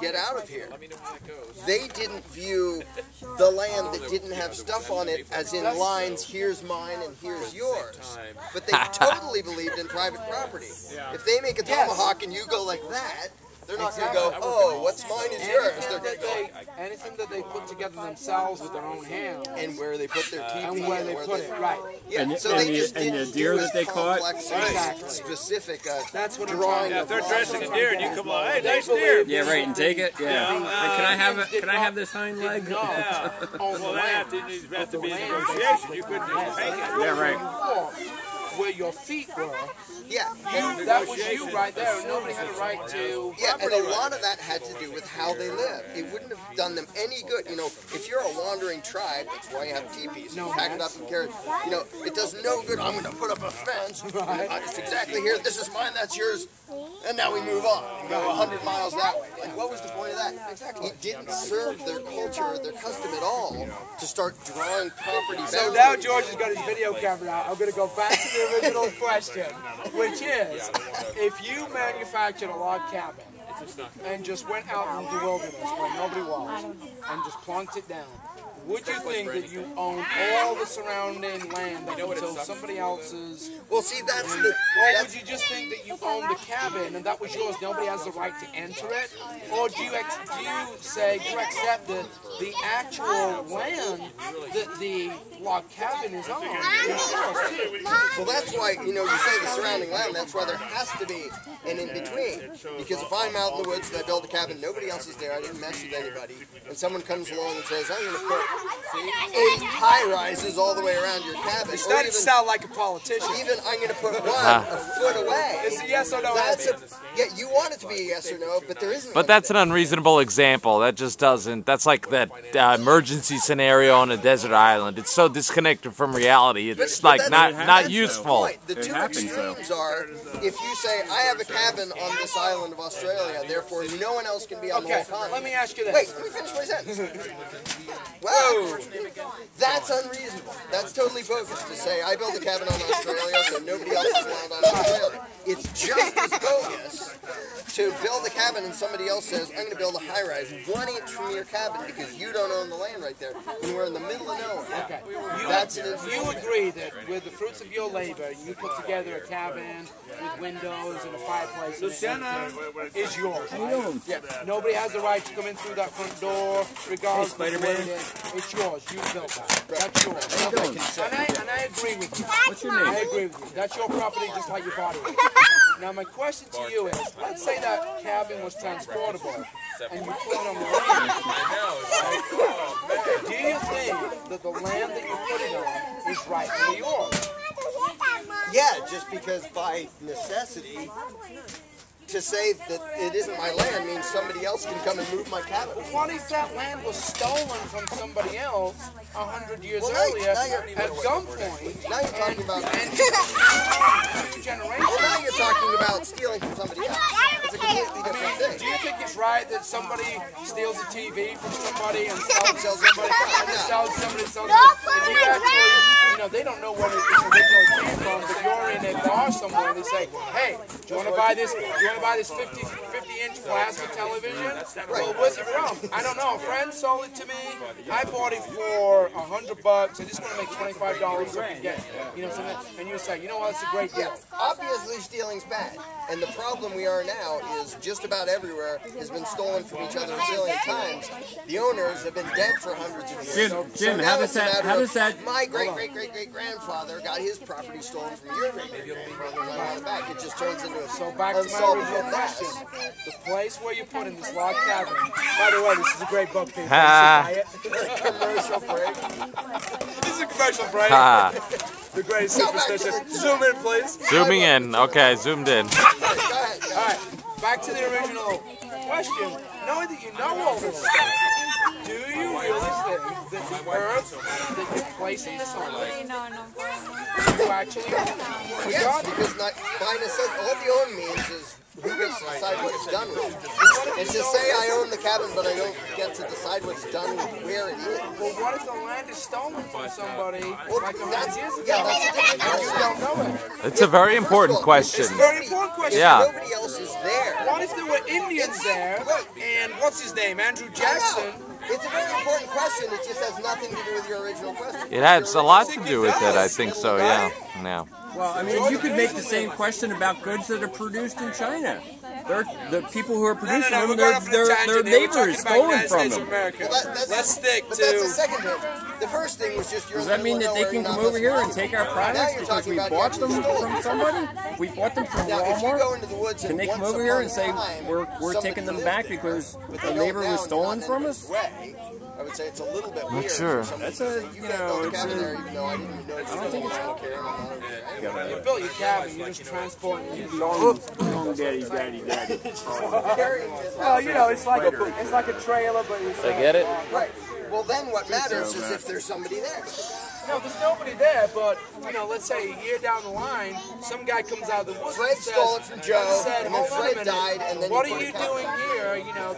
get out of here. They didn't view the land that didn't have stuff on it as in lines, here's mine and here's yours. But they totally believed in private property. If they make a tomahawk and you go like that, they're not going to go, oh, what's mine is yours. They're Anything going that to go, they, anything that they put together themselves with their own hands, and where they put their teeth and where they put it, right. Yeah, And the- so and they the- just and the didn't deer do that they caught? complex Exactly. specific a That's what I'm drawing trying Yeah, if they're dressing a deer and you come along, hey, nice deer. Yeah, right, and take it. Yeah. Yeah. Hey, can I have it? Can I have this hind leg? No, Yeah. Oh, well, that land. have to, have to be land. negotiation. You couldn't just take it. Yeah, right. Where your feet were, Yeah, and that was you right there. Nobody had a right to. yeah, and a lot of that had to do with how they lived. It wouldn't have done them any good. You know, if you're a wandering tribe, that's why you have teepees. You No, pack it up and carry it. You know, it does no good. I'm going to put up a fence. Right. It's exactly here. This is mine. That's yours. And now we move on. We go 100 miles that way. Like, what was the point of that? Exactly. It didn't serve their culture or their custom at all to start drawing property So boundaries. now George has got his video camera out. I'm going to go back to the original question, which is, if you manufactured a log cabin and just went out into the wilderness where nobody was and just plunked it down, would you think that you own all the surrounding land up until somebody else's? Well, see, that's the. Or would you just think that you own the cabin and that was yours? Nobody has the right to enter it, or do you ex- do you say do you accept that the actual land that the log cabin is on is yours too? Well, that's why, you know, you say the surrounding land, that's why there has to be an in-between. Because if I'm out in the woods and I build a cabin, nobody else is there, I didn't mess with anybody, and someone comes along and says, I'm going to put eight high-rises all the way around your cabin, You or started even, to sound like a politician. even I'm going to put one a foot away. It's a yes or no That's answer. a, yeah, you want it to be a yes or no, but there isn't But that's an unreasonable example. That just doesn't. That's like that uh, emergency scenario on a desert island. It's so disconnected from reality. It's But like that's- not that's not useful. point. The two happens, though. extremes are if you say I have a cabin on this island of Australia, therefore no one else can be on the Okay, whole continent. let me ask you this. Wait, let me finish my sentence. Well, that's unreasonable. That's totally bogus to say I built a cabin on Australia so nobody else is allowed on Australia. It's just as bogus to build a cabin and somebody else says I'm going to build a high rise one inch from your cabin because you don't own the land right there when we're in the middle of nowhere. Okay. You, That's an you agree that with the fruits of your labor, you put together a cabin with windows and a fireplace and everything is yours. right? Yeah. Nobody has the right to come in through that front door, regardless of what Spider-Man. it is. It's yours. You built that. That's yours. doing? And I, and I agree with you. What's your name? I agree with you. That's your property just like your body is. Now my question to you is, let's say that cabin was transportable and you put it on the land. Do you think that the land that you put it on is rightfully yours? Yeah, just because by necessity, to say that it isn't my land means somebody else can come and move my cabin. What if that land was stolen from somebody else a hundred years Well, now- earlier now you're- at gunpoint Now you're talking about. and two Well, generations? now you're talking about stealing from somebody else. It's a completely different thing. Do you think it's right that somebody steals a TV from somebody and sells Sells somebody it. and sells somebody sells it, know, they don't know where it originally came from, but you're in a bar somewhere and they say, hey, do you want to buy this? Do you want to buy this 50, 50 inch plasma television? Well, where's it from? I don't know. A friend sold it to me. I bought it for a hundred bucks. I just want to make twenty five dollars so I can get. You know something? And you say, you know what? It's a great deal. Obviously, stealing's bad. And the problem we are now is just about everywhere has been stolen from each other a zillion times. The owners have been dead for hundreds of years. Jim, So Jim, now how does it's that- how does that- My great great great great grandfather got his property stolen from your great great grandfather back. It just turns into a So back to my unsolvable original mess. question. The place where you put in this log cabin. By the way, this is a great book. People Ha. should buy. Commercial break. this is a commercial break. Ah, The greatest Go back to superstition. Zoom in, please. zooming in. Okay, zoomed in. Go ahead. All right, back to the original question. Knowing that you know all this stuff, do you really think that the earth that you're placing this on you actually own. Yes, Regardless. because not, by necessity, all the own means is who gets to decide what's done with. it? It's to say I own the cabin, but I don't get to decide what's done with where it is. Well, what if the land is stolen from uh, somebody Well, like that's, years ago? yeah, that's a different and you question. don't know it. It's a very important all, question. if Very important question. Yeah. Nobody else is there. What if there were Indians there and what's his name, Andrew I Jackson? Know. It's a very important question. It just has nothing to do with your original question. It has a lot to do with it, I think so, yeah. Yeah. Well, I mean, you could make the same question about goods that are produced in China. They're, the people who are No, no, producing no, them, we're their, going off on a their, tangent their there. We're talking is stolen from them. America. Well, that, that's Let's stick but to. that's the second hint. The first thing was just you're Does that mean that they can come over here and take our products because we bought them from somebody? If we bought them from you go Walmart, into the woods can they come over here and say we're, we're taking them back because but the they neighbor was stolen from us? Way, I would say it's a little bit weird. sure. That's a- say, you you know, it's a- there, even though I didn't even know. I don't think it's- don't care. I'm not over it. You built your cabin, you're just transport it. Long, long daddy, daddy, daddy. Well, you know, it's like a it's like a trailer, but it's I get it? Right. Well, then what matters is if there's somebody there. No, there's nobody there, but you know, let's say a year down the line, some guy comes out of the woods Fred and says, stole it from Joe, said, and then "Hold on a Fred minute, died, and then what are you doing here? You know,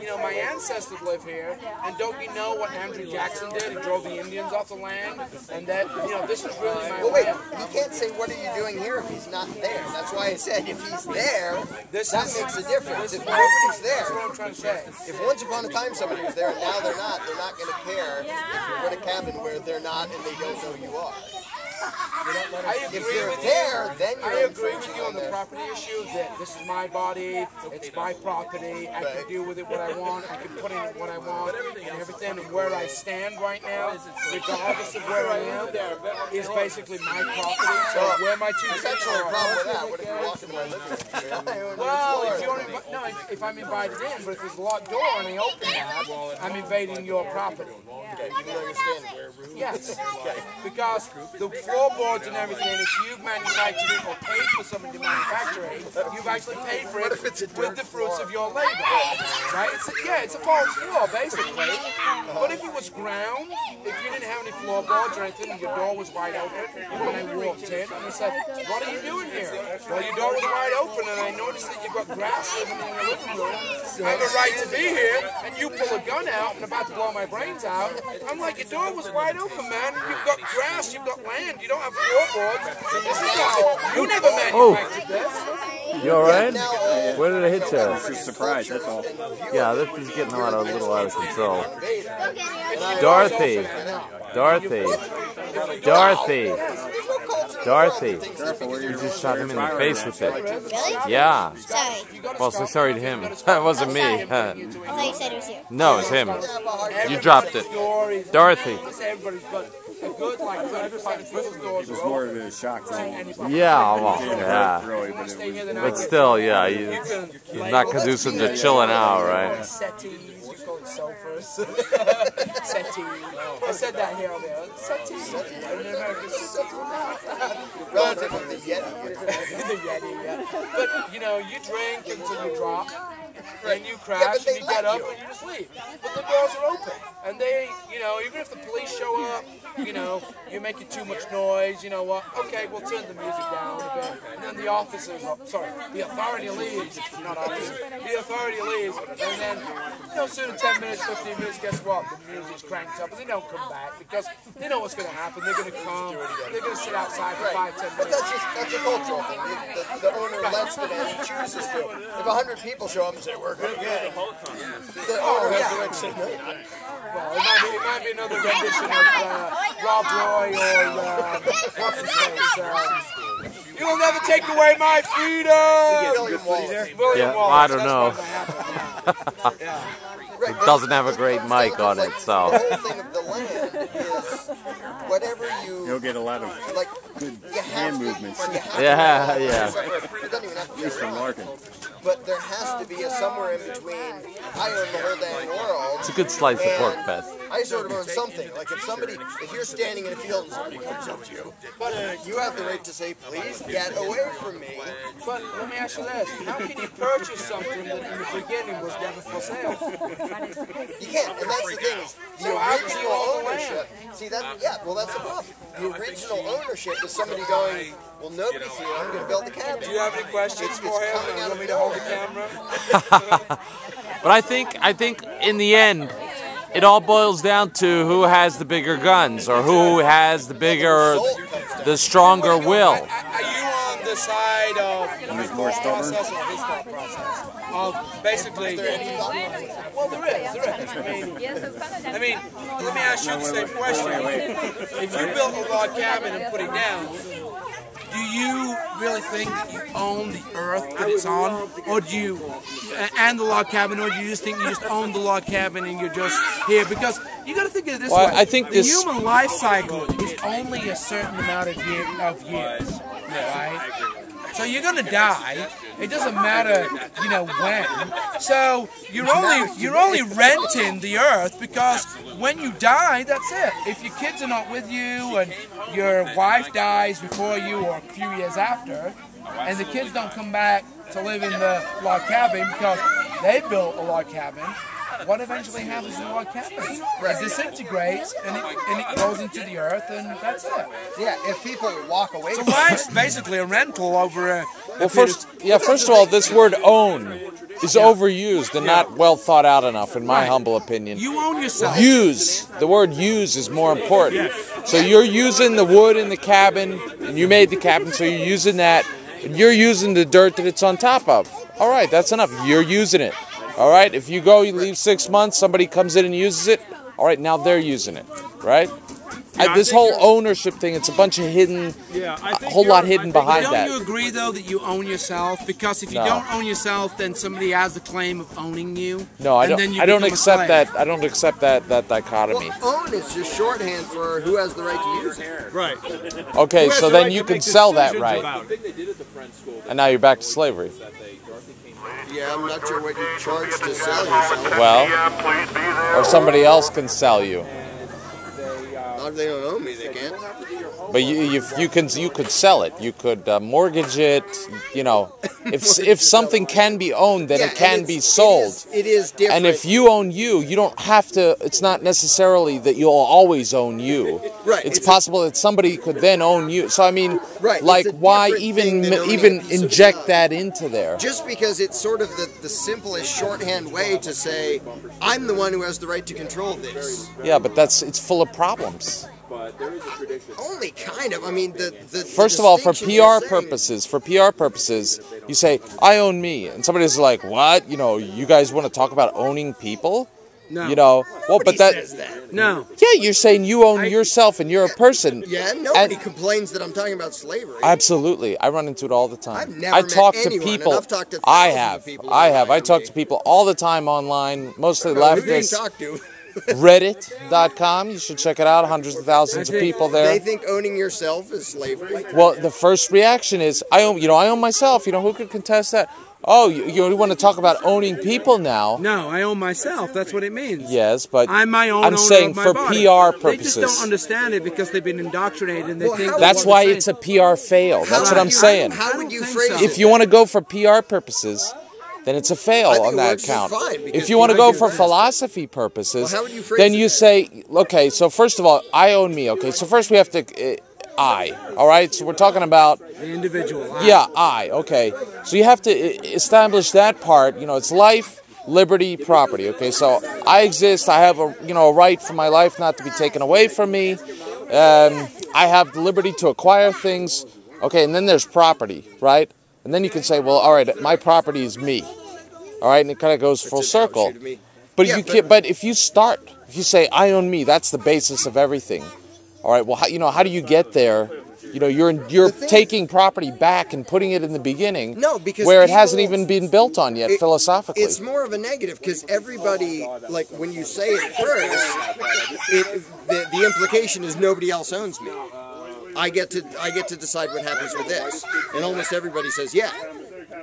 you know, my ancestors live here, and don't you know what Andrew Jackson did? He drove the Indians off the land, and that you know, this is really my Well, wait. land. He can't say what are you doing here if he's not there. That's why I said if he's there, This that is- makes a difference. If nobody's That's there, what I'm trying to say. if once upon a time somebody was there and now they're not, they're not going to care if you're in a cabin where they're not and they don't know you are. I If agree they're with there, you. then you're I agree with you on the property issue that this is my body, it's my property, I can do with it what I want, I can put in what I want, and everything, and where I stand right now, regardless of where I am, is basically my property. So where my two That's feet are. that. What if you walk into my living? Well, if you're invi- no, if, if I'm invited in, but if there's a locked door and I open that, I'm invading your property. Even you're standing. Yes, because the floorboards and everything, if you've manufactured it or paid for someone to manufacture it, you've actually paid for it What if it's a with the fruits of your labor. Right? It's a, yeah, it's a false floor, basically. But if it was ground, if you didn't have any floorboards or anything, and your door was wide open, when I walked in, and I said, what are you doing here? Well, your door was wide open, and I noticed that you've got grass living in your living room. I have a right to be here, and you pull a gun out and about to blow my brains out. I'm like, your door was wide open, man. You've got grass, you've got land, you don't have floorboards. This is not, you never manufactured oh. this. You alright? Now, uh, Where did it hit you? Just surprised, that's all. Yeah, this is getting a lot of, little out of control. Dorothy. Dorothy. Dorothy. There's no culture in the Dorothy. world that thinks that You just shot him in the face with it. Really? Yeah. Sorry. Well, so sorry to him. That wasn't me. I thought you said it was you. No, it's him. You dropped it. Stories. Dorothy. Everybody's got a good, like, 30% of people's doors It was are more of a shock to. Yeah, well, yeah. But it Stay here the was, night. But still, yeah, you, You can you're lay not conducive to chilling out, right? Settees, you call sofas. Settee. I said that here earlier. Settee. And in America, settee. relative of the Yeti. the Yeti, yeah. But, you know, you drink until you drop. And you crash but they and you get up you. and you just leave. But the doors are open. And they, you know, even if the police show up, you know, you're making too much noise, you know what? Okay, we'll turn the music down a bit. And then the officers, sorry, the authority leaves, not officer, the authority leaves. And then, you know, soon in 10 minutes, 15 minutes, guess what? The music's cranked up and they don't come back because they know what's going to happen. They're going to come, they're going to sit outside for five, ten But minutes. that's just that's a cultural thing. The, the, the owner lets them in, he chooses to. If a hundred people show up and say we're good again, the owner has the right to say no. Well, it might be, it might be another rendition of uh, Rob Roy or uh, what's his face? Uh, You'll never take away my freedom. William Wallace. William Yeah, Wallace. I don't know. what's gonna happen, Right, It doesn't have a great mic on it, so. The whole thing of the land is whatever you'll get a lot of, like. You have hand movements. You have to Yeah, yeah. It doesn't even have to at least from Larken. but there has to be a somewhere in between. I own the whole dang world. It's a good slice of pork Beth. I sort of own something. Like if somebody, if you're standing in a field and somebody comes up to you, uh, you have the right to say, please get away from me. But let me ask you this: How can you purchase something that in the beginning was never for sale? You can't, and that's the thing is the So how can you original ownership. See that? Yeah, well that's the problem. The original ownership is somebody going, well nobody's here. I'm going to build a cabin. Do you have any questions It's- for him? coming Or out you want me to hold the camera? But I think I think in the end, it all boils down to who has the bigger guns or who has the bigger, the stronger will. Are you on the side of Who's the more thought stubborn? process or his thought process? Of basically, well, there is, there is. I mean, I mean, let me ask you the same question. If you built a log cabin and put it down, do you really think that you own the earth that it's on, or do you, and the log cabin, or do you just think you just own the log cabin and you're just here? Because you got to think of it this Well, way: I think the this- human life cycle is only a certain amount of, year, of years, right? So you're gonna die. It doesn't matter, you know, when. So you're only you're only renting the earth because when you die, that's it. If your kids are not with you and your wife dies before you or a few years after, and the kids don't come back to live in the log cabin because they built a log cabin, what eventually happens to the log cabin? It disintegrates and it, and it goes into the earth, and that's it. Yeah, if people walk away So from life's basically a rental over a. Well, first, yeah, first of all, this word "own" is overused and not well thought out enough, in my Right. humble opinion. You own yourself. use the word use is more important so you're using the wood in the cabin and you made the cabin so you're using that and you're using the dirt that it's on top of all right that's enough you're using it all right if you go you leave six months somebody comes in and uses it all right now they're using it right I, I this think whole ownership thing it's a bunch of hidden Yeah, I a think whole lot hidden think behind Don't that you agree though that you own yourself? Because if you No. don't own yourself, then somebody has the claim of owning you. no i don't you i don't accept that i don't accept that that dichotomy Well, own is just shorthand for who has the right to use it. Right. okay so the then right you can sell that decisions right about it? and now you're back to slavery Yeah, I'm not sure what you charge to sell yourself. well or somebody else can sell you Not if they don't own me, they can't. But you, you, you can you could sell it. You could uh, mortgage it. You know, if if something can be owned, then Yeah, it can be sold. is- It is different. And if you own you, you don't have to. It's not necessarily that you'll always own you. Right, It's, it's a- possible that somebody could then own you. So I mean, Right, like why even thing than owning even a inject that into there? just because it's sort of the, the simplest shorthand way to say, I'm the one who has the right to control this. Yeah, but that's it's full of problems. Only kind of. I mean, the. the First the of all, for PR purposes, for PR purposes, you say I own me, and somebody's like, "What? You know, you guys want to talk about owning people?" No. You know, well, but that, says that. No. yeah, you're saying you own I- yourself and you're a person. Yeah, nobody And- complains that I'm talking about slavery. Absolutely, I run into it all the time. I've never I met talk to anyone, and people. I've talked to I thousands of have. people I have. I talk to people all the time online, mostly Who do you leftists. talk to? Reddit.com. You should check it out. Hundreds of thousands of I think people They there. think owning yourself is slavery. Well, the first reaction is, I own. You know, I own myself. You know, who could contest that? Oh, you, you want to talk about owning people now? No, I own myself. That's what it means. Yes, but I'm my own I'm owner saying of my for body. PR They just don't understand it because they've been indoctrinated and they Well, think That's why it's a. PR fail. That's what I'm you- saying. How would you phrase so. it? If you want to go for PR purposes, then it's a fail on that count. If you want to go for that. philosophy purposes, Well, you then you then? say, okay, so first of all, I own me. Okay, so first we have to, uh, I. All right, so we're talking about The individual. yeah, I. Okay. So you have to e- establish that part. You know, it's life, liberty, property. Okay. So I exist. I have a you know a right for my life not to be taken away from me. Um, I have the liberty to acquire things. Okay. And then there's property, right? And then you can say, well, all right, my property is me. All right, and it kind of goes full circle. But Yeah, you can But if you start, if you say I own me, that's the basis of everything. All right. Well, how, you know, how do you get there? You know, you're you're thing is- taking property back and putting it in the beginning. No, because where it hasn't even been built on yet It- philosophically. It's more of a negative because everybody, like when you say it first, it the, the implication is nobody else owns me. I get to I get to decide what happens with this, and almost everybody says yeah,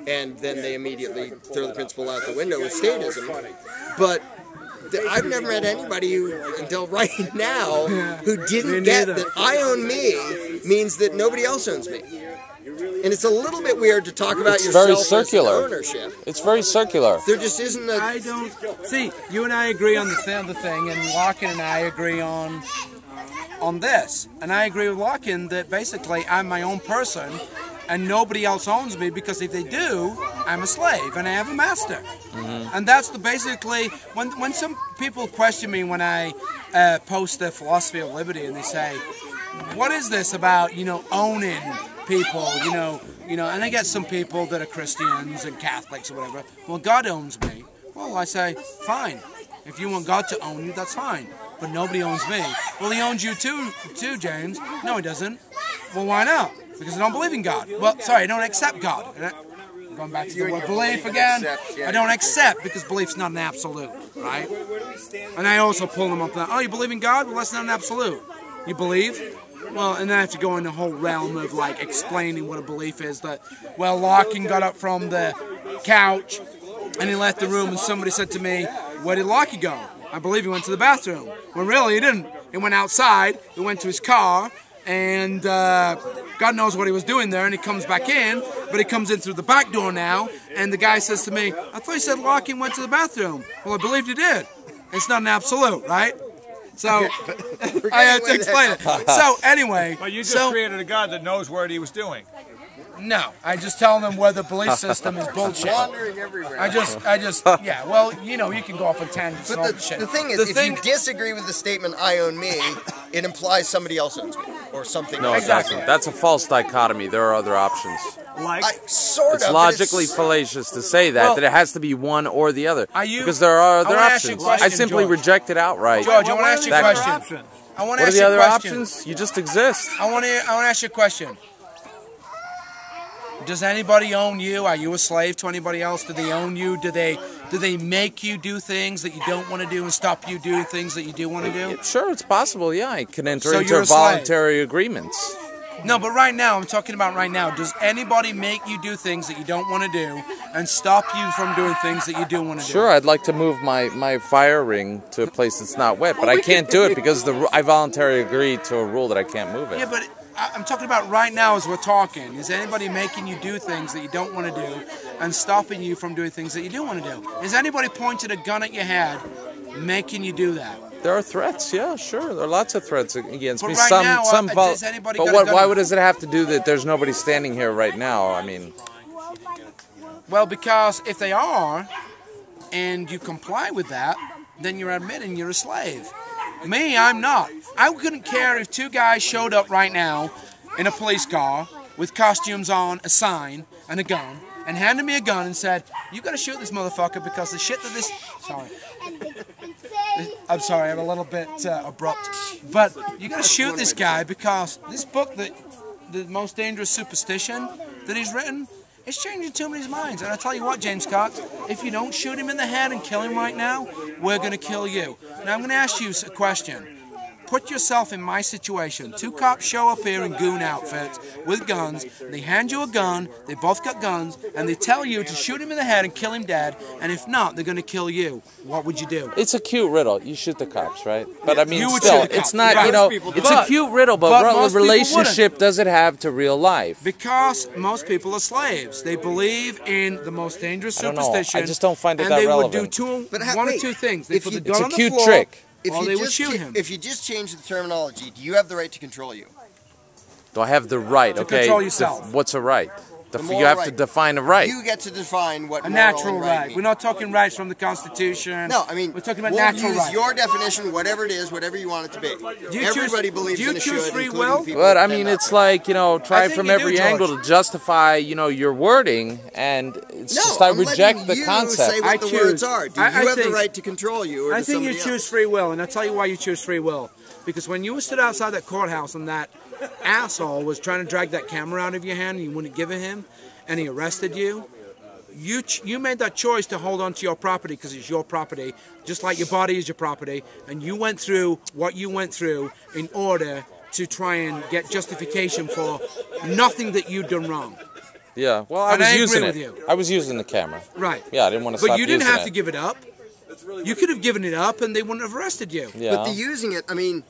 and then they immediately throw the principle out the window with statism. But I've never met anybody who, until right now, who didn't get that I own me means that nobody else owns me. And it's a little bit weird to talk about It's yourself very as circular. ownership. It's very circular. There just isn't a. I don't see. You and I agree on the th- other thing, and Larken and I agree on on this. And I agree with Larken that basically I'm my own person, and nobody else owns me because if they do, I'm a slave and I have a master. And that's the basically when when some people question me when I uh, post the philosophy of liberty and they say, "What is this about? You know, owning people? You know, you know?" And I get some people that are Christians and Catholics or whatever. Well, God owns me. Well, I say, fine. If you want God to own you, that's fine. But nobody owns me. Well, He owns you too, too, James. No, He doesn't. Well, why not? Because I don't believe in God. Well, sorry, I don't accept God. I- Going back to the word belief again. I don't accept because belief's not an absolute, right? And I also pull them up. That, oh, you believe in God? Well, that's not an absolute. You believe? Well, and then I have to go in the whole realm of like explaining what a belief is. That well, Larken got up from the couch and he left the room, and somebody said to me, "Where did Larken go?" I believe he went to the bathroom. Well, really, he didn't. He went outside. He went to his car, and uh, God knows what he was doing there. And he comes back in, but he comes in through the back door now. And the guy says to me, "I thought you said Larken went to the bathroom." Well, I believed he did. It's not an absolute, right? So I have to explain it. So anyway, But you just so created a God that knows what he was doing. No, I just tell them where the police system is bullshit. wandering everywhere. I just, I just, yeah. Well, you know, you can go off on tangents. But the, shit. the thing is, The if thing- you disagree with the statement "I own me," it implies somebody else owns me or something. No, else. it doesn't. That's a false dichotomy. There are other options. Like, I, sort It's of. but logically it's- fallacious to say that Well- that it has to be one or the other Are you- because there are I other wanna ask you a options. question, I simply George. reject it outright. George, I want to ask you a question. I want to What are ask the you other question. options? You just exist. I want to, I want to ask you a question. Does anybody own you? Are you a slave to anybody else? Do they own you? Do they, do they make you do things that you don't want to do and stop you doing things that you do want to do? Sure, it's possible. Yeah, I can enter So into you're slave. voluntary agreements. No, but right now, I'm talking about right now. Does anybody make you do things that you don't want to do and stop you from doing things that you do want to do? Sure, I'd like to move my, my fire ring to a place that's not wet, but I can't do it because the I voluntarily agreed to a rule that I can't move it. Yeah, but I'm talking about right now as we're talking. Is anybody making you do things that you don't want to do and stopping you from doing things that you do want to do? Is anybody pointing a gun at your head making you do that? There are threats, yeah, sure. There are lots of threats against But me. right some, now, uh, some vol- But what? Why would does it have to do that? There's nobody standing here right now. I mean, Well, because if they are, and you comply with that, then you're admitting you're a slave. Me, I'm not. I couldn't care if two guys showed up right now in a police car with costumes on, a sign, and a gun, and handed me a gun and said, "You got to shoot this motherfucker because the shit that this." Sorry. I'm sorry, I'm a little bit uh, abrupt, but you got to shoot this guy because this book that the most dangerous superstition that he's written it's changing too many minds. And I tell you what, James Cox, if you don't shoot him in the head and kill him right now, we're going to kill you. Now I'm going to ask you a question. Put yourself in my situation. Two cops show up here in goon outfits with guns. They hand you a gun. They both got guns, and they tell you to shoot him in the head and kill him dead. And if not, they're going to kill you. What would you do? it's a cute riddle. You shoot the cops, right? But I mean, You still, it's not. Right. You know, it's do. a cute riddle, but, But what relationship does it have to real life? Because most people are slaves. They believe in the most dangerous superstition. I don't know. I superstition. just don't find it and that they relevant. would do two, But ha- one wait, or two things. They if put you- the It's gun a on the cute floor, trick. If or you they would just shoot him. if you just change the terminology, do you have the right to control you? Do I have the right? okay. control def- yourself. what's a right? Def- you moral have to define a right. You get to define what a moral natural and right. right. We're not talking rights from the Constitution. No, I mean we're talking about we'll natural use rights. your definition, whatever it is, whatever you want it to be. you choose- Everybody believes do you in a choose should, free including will? people But I mean, it's to. like you know, try from you do, every George. angle to justify you know your wording, and it's no, just I I'm reject letting the you concept. Say what I the choose- words are. Do I- you I have the think- right to control you, or I think you somebody choose free will, and I'll tell you why you choose free will. Because when you stood outside that courthouse and that asshole was trying to drag that camera out of your hand and you wouldn't give it him, and he arrested you, you ch- you made that choice to hold on to your property because it's your property, just like your body is your property, and you went through what you went through in order to try and get justification for nothing that you'd done wrong. Yeah, well, I And was I agree using with it. you. I was using the camera. Right. Yeah, I didn't want to But stop you didn't using have it. to give it up. you could have given it up and they wouldn't have arrested you. Yeah. But the using it, I mean,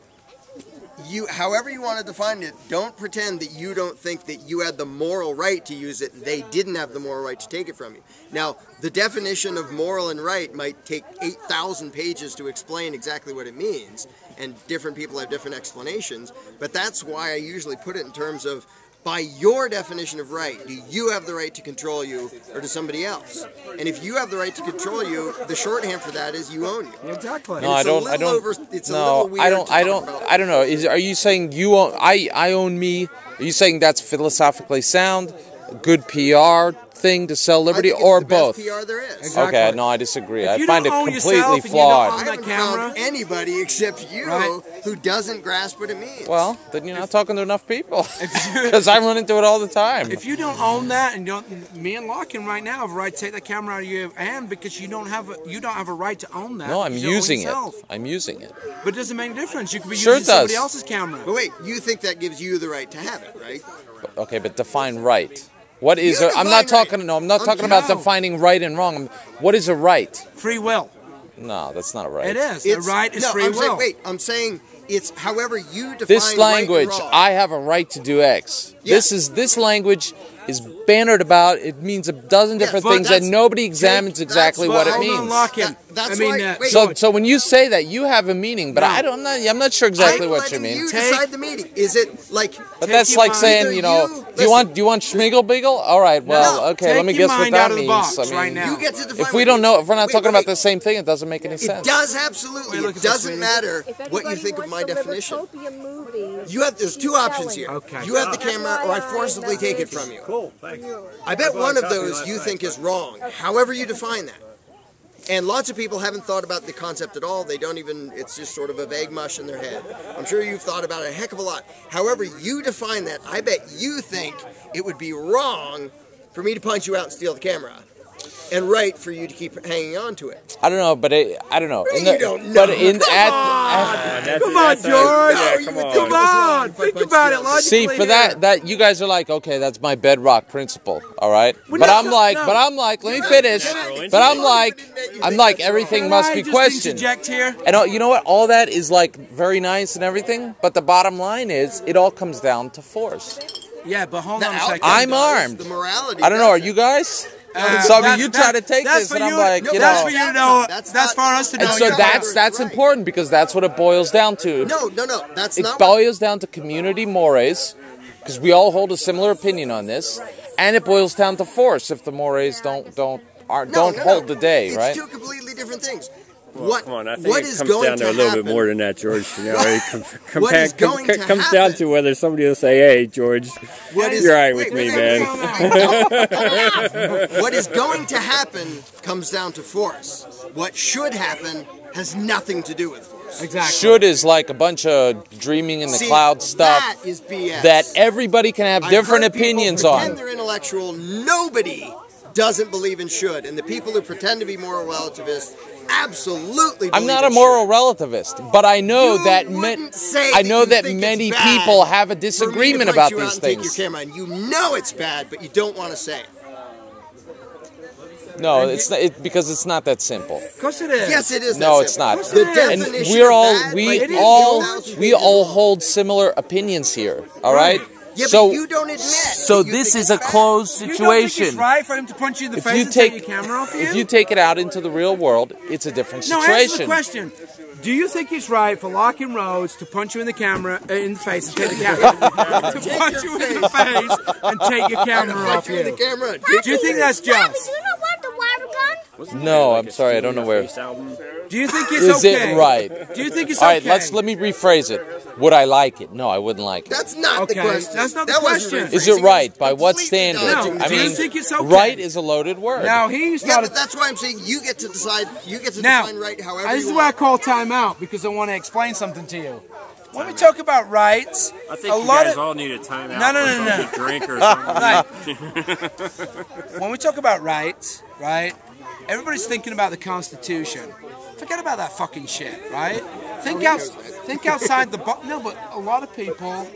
you, however you want to define it, don't pretend that you don't think that you had the moral right to use it. and They didn't have the moral right to take it from you. Now, the definition of moral and right might take 8,000 pages to explain exactly what it means, and different people have different explanations. But that's why I usually put it in terms of by your definition of right, do you have the right to control you or to somebody else? And if you have the right to control you, the shorthand for that is you own you. Exactly. No, I don't. I don't. over- it's a no, little weird I don't. to I don't. I don't know. Is are you saying you own? I I own me? Are you saying that's philosophically sound, good PR thing to sell I liberty, think it's or the best both? PR there is. Exactly. Okay, no, I disagree. If I find it don't completely yourself you don't flawed. own I that haven't found anybody except you Right. who doesn't grasp what it means. Well, then you're not talking to enough people. Because I run into it all the time. If you don't own that and don't, me and Larken right now have a right to take that camera out of your hand because you don't have a, you don't have a right to own that. no, I'm You don't own using it. I'm using it. But it doesn't make a difference. You could be Sure it using somebody else's camera. but wait, you think that gives you the right to have it, right? Okay, but define right. What is You a, I'm not talking. right. No, I'm not I'm talking about defining right and wrong. What is a right? Free will. No, that's not a right. It is. a right is no, free I'm will. Saying, wait, I'm saying it's however you define This language, right and wrong. I have a right to do X. Yeah. This is this language is bannered about. It means a dozen Yes, different but things, and nobody examines that's exactly what what it Hold on, means. Larken. That- that's I mean, why- uh, wait. So, so when you say that, you have a meaning, but No. I don't. I'm not, I'm not sure exactly I'm what you mean. You Take- decide the meeting. Is it like? but that's like mind- saying, you know, you- do you want do you want Schmigel Beagle? All right, well, No, okay, let me guess what that out of the means. box I mean, right now. You get to define. if we don't know, if we're not wait, talking wait, about the same thing, it doesn't make any It sense. does absolutely. It doesn't matter what you think of wants my the definition. Livertopia movies, You have there's two options here. Okay. You have the camera, or I forcibly take it from you. Cool, thanks. I bet one of those you think is wrong. However you define that. And lots of people haven't thought about the concept at all. They don't even, it's just sort of a vague mush in their head. I'm sure you've thought about it a heck of a lot. However you define that, I bet you think it would be wrong for me to punch you out and steal the camera. And right for you to keep hanging on to it. I don't know, but it, I don't know. In You don't But know. in Come at, ah, That's- Come on, George. No, Yeah, come on. think Come on, think about it logically. See, for that, that you guys are like, okay, that's my bedrock principle, all right. We're but I'm ta- like, no. but I'm like, let me finish. not- But I'm like, I'm like, everything must be questioned. interject here? And you know what? All that is like very nice and everything, but the bottom line is, it all comes down to force. Yeah, but hold The on a second. I'm armed. The morality. I don't know. Are you guys? Uh, so I mean, that's- you try to take that's this, for and I'm you- like, no, you that's know. for you to know. That's That's, not- for us to know. And so you're that's that's Right. important because that's what it boils down to. No, no, no. That's It not. what- boils down to community mores, because we all hold a similar opinion on this, and it boils down to force if the mores don't don't are, No, don't no, hold no. the day, it's right? two completely different things. Well, what, come on, I think what it is comes down to, to a little happen? bit more than that, George. You know, it com- com- What is com- going com- to comes down to whether somebody will say, "Hey, George, What is- you're all right wait, with wait, me, wait, man." what is going to happen comes down to force. What should happen has nothing to do with force. Exactly. Should is like a bunch of dreaming in the See, cloud stuff That is BS. that everybody can have I've different heard people opinions pretend on. They're intellectual. Nobody doesn't believe in should, and the people who pretend to be moral relativists absolutely. I'm believe not a moral should. relativist, but I know You that ma- say I know you that many people have a for me to disagreement about you out these and take things. Your camera, and you know it's bad, but you don't want to say it. No, it's not, it, because it's not that simple. Of course it is. Yes, it is. No, that it's simple. not. The And And definition we're all we like, it is all we all hold similar opinions here. All right. Yeah, so but you don't admit. so this is a bad. closed You don't think it's situation. right for him to punch you in the If face you and take take your camera off you? if you take it out into the real world, it's a different situation. no, answer the question. Do you think it's right for Larken Rose to punch you in the camera uh, in the face and take the camera to punch you in the face and take your camera off Punch you in the camera. Do you think that's Daddy, just? do you not want the water gun? No, I'm sorry, I don't know where. Do you think it's Is okay? it right? Do you think it's All right, okay? let's let me rephrase it. Would I like it? No, I wouldn't like it. That's not Okay, the question. that's not the That wasn't question. Is it right? By what completely standard? dodging No, I the do you mean, question. think it's okay? right is a loaded word. Now he's Yeah, not. but that's why I'm saying you get to decide. You get to Now, define right however this you is why I want. call time out because I want to explain something to you. When we talk about rights, I think a you lot guys of all need a timeout. No, no, for no, no. something to drink or something. right. when we talk about rights, right? Everybody's thinking about the Constitution. Forget about that fucking shit, right? Think out, think outside the box. No, but a lot of people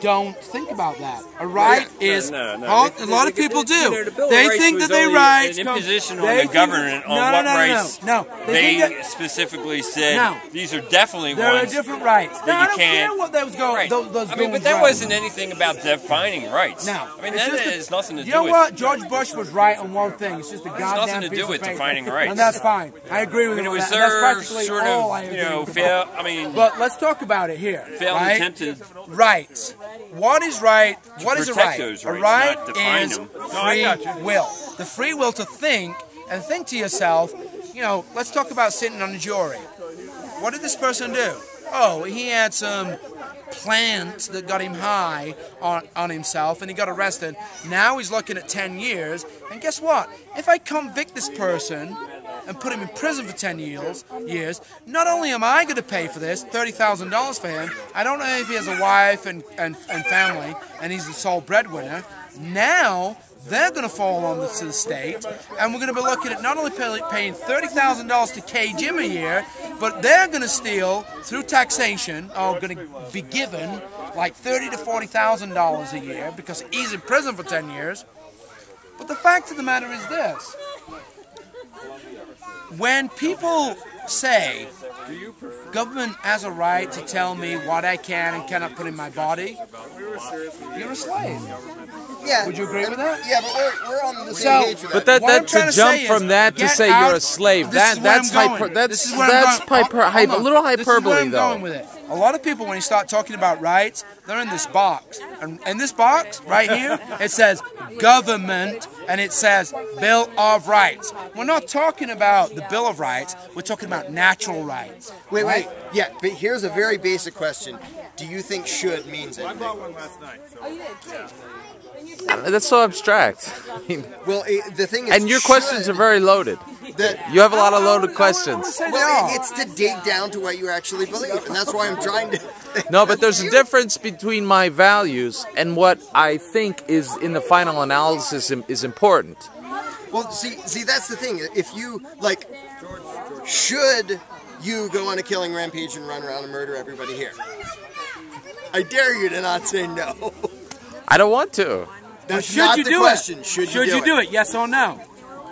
don't think about that. A oh, right is no, no. all- They- a lot they- of people they- do. know, the Bill of They think that they only rights an imposition on they the government on no, what no, no, no, rights no. They that- specifically said these are definitely There are different rights. that No, I you don't can't. care what those go. Right. Those, those I mean, but that right. wasn't anything about defining rights. No, I mean that just a- has nothing to do. You know with. what? George Bush was right on one thing. It's just a goddamn nothing to do with defining rights. and that's fine. I agree with I you it was their practically sort I of, you know, fail. I mean, But let's talk about it here. failed right? attempt to Rights. What is right? What is a right? those a right not is them. free will. The free will to think and think to yourself. You know, let's talk about sitting on a jury. What did this person do? Oh, he had some plants that got him high on, on himself and he got arrested. Now he's looking at 10 years. And guess what? If I convict this person and put him in prison for 10 years, years not only am I going to pay for this, $30,000 for him, I don't know if he has a wife and, and, and family and he's the sole breadwinner. Now they're going to fall on the, to the state, and we're going to be looking at not only pay, paying $30,000 to cage him a year, but they're going to steal through taxation, or going to be given like thirty to forty thousand dollars a year because he's in prison for ten years. But the fact of the matter is this: when people say government has a right to tell me what I can and cannot put in my body, you're a slave. Yeah. Would you agree with that? Yeah, but we're, we're on the So- same page with But that. that, that trying to to jump say from that to say out- you're a slave, This that is where that's I'm hyper, that's This is where I'm that's going. hyper, hyper, a on. little This is where hyperbole I'm though. Going with it. A lot of people, when you start talking about rights, they're in this box, and in this box right here, it says government, and it says Bill of Rights. We're not talking about the Bill of Rights. We're talking about natural rights. Wait, right? wait. Yeah, but here's a very basic question. Do you think should means it i bought one last anything? That's so abstract. Well, it, the thing is, and your questions are very loaded. that- You have a lot of loaded wanna questions. well, it- it's to dig down to what you actually believe, and that's why I'm trying to. No, but there's a difference between my values and what I think is in the final analysis is important. Well, see, see, that's the thing. If you like, should you go on a killing rampage and run around and murder everybody here? I dare you to not say no. I don't want to. That's should not you the do question. it? Should, Should you do it? Yes or no?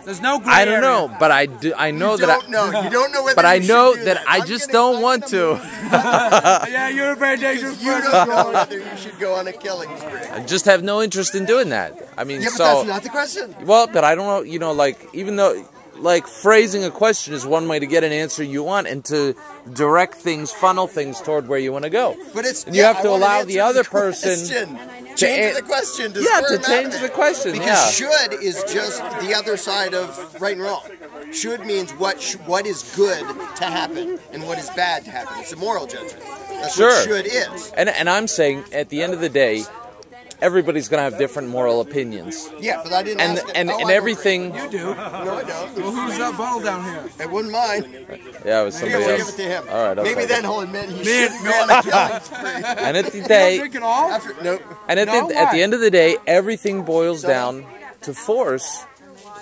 There's no gray I don't area. know, but I do. I know You that don't I. know. You don't know whether But I know do that I I'm just don't I'm want gonna to. move you Yeah, you're a very dangerous because You don't know whether you should go on a killing spree. I just have no interest in doing that. I mean, Yeah, but so that's not the question. well, but I don't know. You know, like even though. Like phrasing a question is one way to get an answer you want and to direct things, funnel things toward where you want to go. But it's And you yeah, have to I want an allow the other the person to change the question. To Yeah, to change the question, Because yeah. should is just the other side of right and wrong. Should means what sh- what is good to happen and what is bad to happen. It's a moral judgment. That's Sure. what should is. And and I'm saying at the end of the day, everybody's going to have different moral opinions. Yeah, but I didn't And ask and Oh, and everything You do. No, I don't. Well, who's that bottle down here? It wouldn't mind. Yeah, it was Maybe somebody we'll give it to him. All right, okay. Maybe then he'll admit he Man, shouldn't go on a killing spree. And at the You don't day, drink it all? After, nope. and at No, the at the end of the day, everything boils down to force,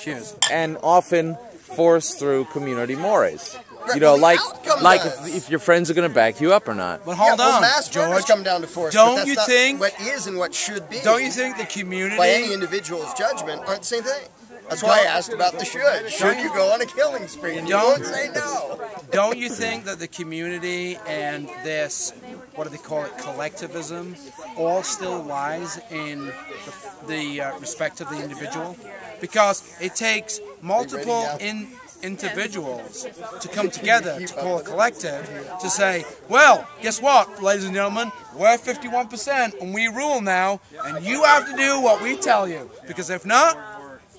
Cheers. and often force through community mores. You know, like like if, if your friends are going to back you up or not. But hold yeah, well, on, mass George. come down to force. Don't you think- what is and what should be? Don't you think the community? by any individual's judgment aren't the same thing? That's why I asked about the should. Should you go on a killing spree? And you Don't- won't say no. Don't you think that the community and this, what do they call it, collectivism, all still lies in the, the uh, respect of the individual? Because it takes multiple in, individuals to come together to call a collective to say, well, guess what, ladies and gentlemen, we're 51% and we rule now, and you have to do what we tell you. Because if not,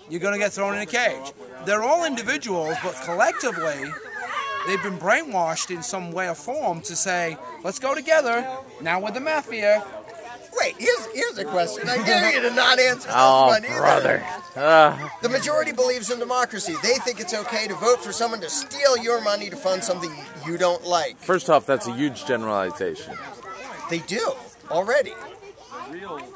you're going to get thrown in a cage. They're all individuals, but collectively, they've been brainwashed in some way or form to say, let's go together. Now with the mafia. Wait, here's, here's a question. I dare you to not answer this Oh, one either. brother. Uh, The majority believes in democracy. They think it's okay to vote for someone to steal your money to fund something you don't like. first off, that's a huge generalization. They do already.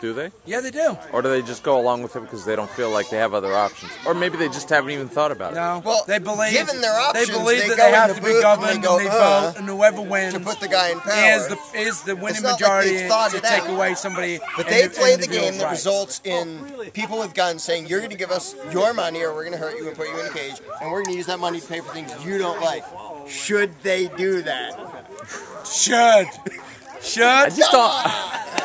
Do they? Yeah, they do. Or do they just go along with it because they don't feel like they have other options? Or maybe they just haven't even thought about it. No, Well, they believe given their options, they believe they that they have in to be booth and governed they go, and they "Uh," vote, and whoever wins to put the guy in power. is the is the winning It's not like majority they've thought to it take away somebody. But they the- play and the individual's game that results in people with guns saying, "You're going to give us your money, or we're going to hurt you and put you in a cage, and we're going to use that money to pay for things you don't like." Should they do that? Should should I just don't.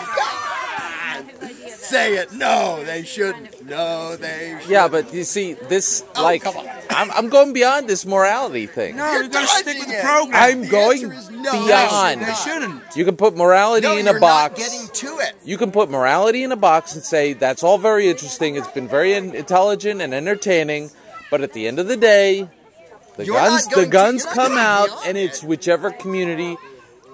Say it. No, they shouldn't. No, they. Shouldn't. Yeah, but you see, this Oh, like come on. I'm, I'm going beyond this morality thing. no, You're you got to stick with dodging the it. program. I'm The going is no. beyond. they shouldn't. You can put morality No, in you're a box. not getting to it. You can put morality in a box and say that's all very interesting. It's been very intelligent and entertaining, but at the end of the day, the You're guns going the guns you're come out, beyond and it's whichever community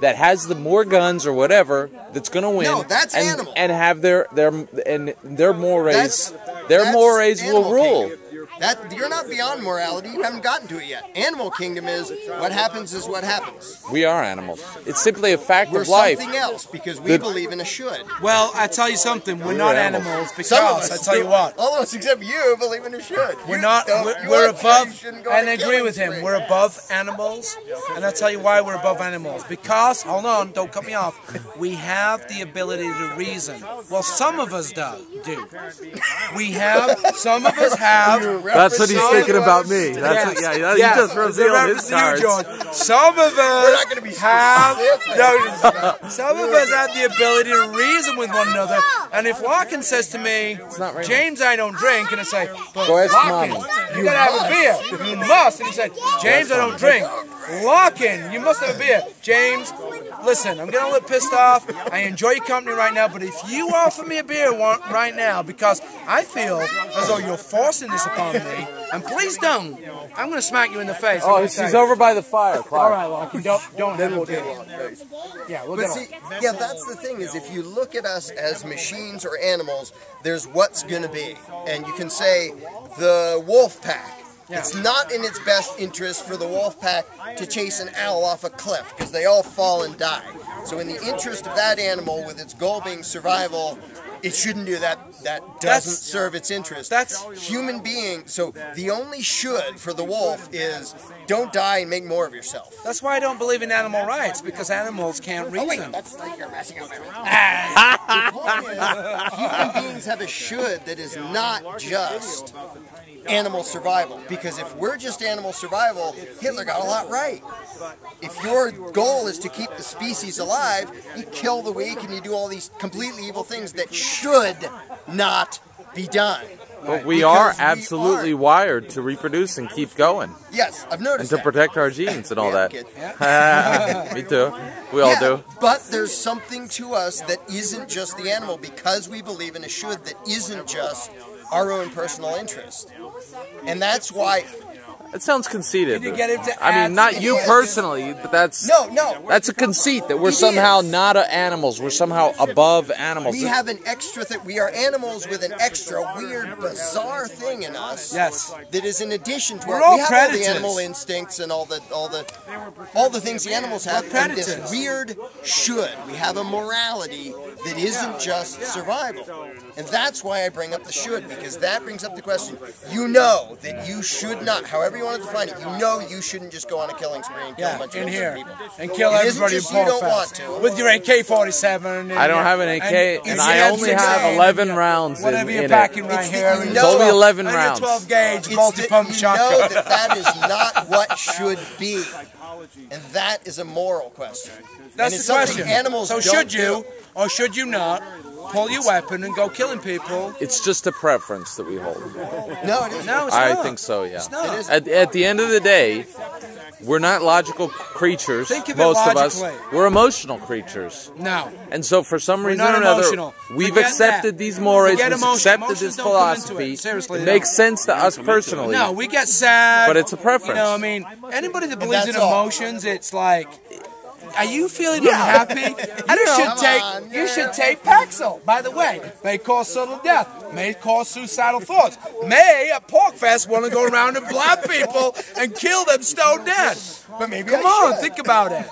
that has the more guns or whatever that's going to win. No, that's and, animal. and have their their and their mores That's- their that's mores will rule. That you're not beyond morality. You haven't gotten to it yet. Animal kingdom is what happens is what happens. We are animals. It's simply a fact We're of life. something else because we Good. believe in a should. Well, I tell you something. We're We're not animals. animals because Some of us I tell you do. what. all of us except you believe in a should. We're You not. We're, You we're want to say you above, shouldn't go on and a I agree with him. We're above animals, and I'll tell you why we're above animals. Because hold on, don't cut me off. We have the ability to reason. Well, some of us do. Do we have? Some of us have. That's what he's thinking about me. That's Yes. what, yeah, yeah, Yes. he just It's a revealed his to you. George. Some of us We're not gonna be have specific. no, some of us have the ability to reason with one another. And if Larken says to me, "James, I don't drink," and I say, "But Go ask Larken, you gotta have a beer. You must." And he said, "James, I don't drink." Larken, you must have a beer. James, listen, I'm getting a little pissed off. I enjoy your company right now, but if you offer me a beer wa- right now, because I feel as though you're forcing this upon me, and please don't, I'm gonna smack you in the face. Oh, gonna she's say, over by the fire, Clark. All right, Larken, don't don't have a beer. Yeah, we'll But get see, on. yeah, that's the thing is if you look at us as machines or animals, there's what's gonna be, and you can say the wolf pack. Yeah. It's not in its best interest for the wolf pack to chase an owl off a cliff because they all fall and die. So, in the interest of that animal, with its goal being survival, it shouldn't do that. That doesn't That's- serve its interest. that's- human being. So, the only should for the wolf is don't die and make more of yourself. That's why I don't believe in animal rights because animals can't Oh wait, reason. that's like you're messing up my ah. The Human beings have a should that is not just animal survival. Because if we're just animal survival, Hitler got a lot right. If your goal is to keep the species alive, you kill the weak and you do all these completely evil things that should not be done. But we Because are we absolutely are. wired to reproduce and keep going, Yes, I've noticed. and to that. protect our genes and all that. Me too. We all Yeah, do. But there's something to us that isn't just the animal because we believe in a should that isn't just our own personal interest. And that's why It sounds conceited. Did get him to I mean, not you personally, but that's no, no, that's a conceit that we're It somehow is. not a animals. We're somehow above animals. we have an extra thing. We are animals with an extra weird, bizarre thing in us. Yes. That is in addition to We're our, all we have all the animal instincts and all the all the all the things the animals have. We're And this predators. weird should. We have a morality that isn't just survival. And that's why I bring up the should, because that brings up the question. You know that you should not, however you want to define it, you know you shouldn't just go on a killing spree and kill a bunch in of here people. and kill It isn't everybody in just you don't PorcFest want to. with your AK-47. I don't have an AK, and, I only have 11 rounds in, Whatever you're in packing it. right It's here. you know- It's only 11 and rounds. your 12 gauge multi-pump that you know that that is not what should be, and that is a moral question. That's and it's the question. Animals so don't should you do. or should you not pull your weapon and go killing people? It's just a preference that we hold. No, it isn't. No, it's I not. think so. Yeah. It's not. At, at the end of the day, we're not logical creatures. Think of it most of us. We're emotional creatures. No. And so, for some We're reason or another, emotional. we've Forget accepted that. these mores, we've emotion. accepted Emotions this don't come into it. philosophy. Seriously, it they makes sense to us personally. No, we get sad. But it's a preference. You know, I mean, anybody that believes in that's all. emotions, it's like, are you feeling unhappy? You should take on, you yeah. should take Paxil. By the way, may cause sudden death, may cause suicidal thoughts, may at PorcFest want to go around and blab people and kill them stone dead. But maybe Come I on, should. think about it.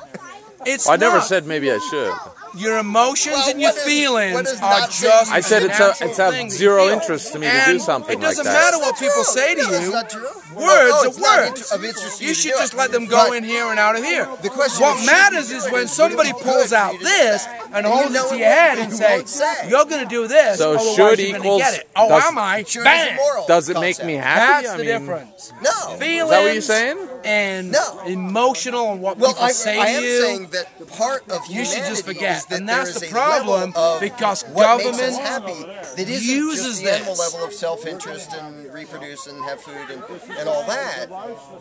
It's I never not- said maybe I should. Your emotions Well, and your what is- feelings are just. I said it's a it's of thing that you zero interest to me to do something like that. It doesn't matter what That's people true. say to No, that's you. not true. Words Oh, are words. of interest You you should just it. let them go But in here and out of here. The question what is, matters is when somebody pulls out for you to this and And holds it to it your head and you say, say. "You're going to do this." So otherwise should you're gonna equals- get it. Oh, does- am I? Should is Bang. moral Does it make me happy? That's I the mean, difference. No. Feelings. that what you're saying? And No. emotional and what Well, people I, say I to am you. saying that part of You should just forget. Is that And that's there the problem, because what makes us government happy that isn't uses just the animal level of self-interest and reproduce and have food and, and all that.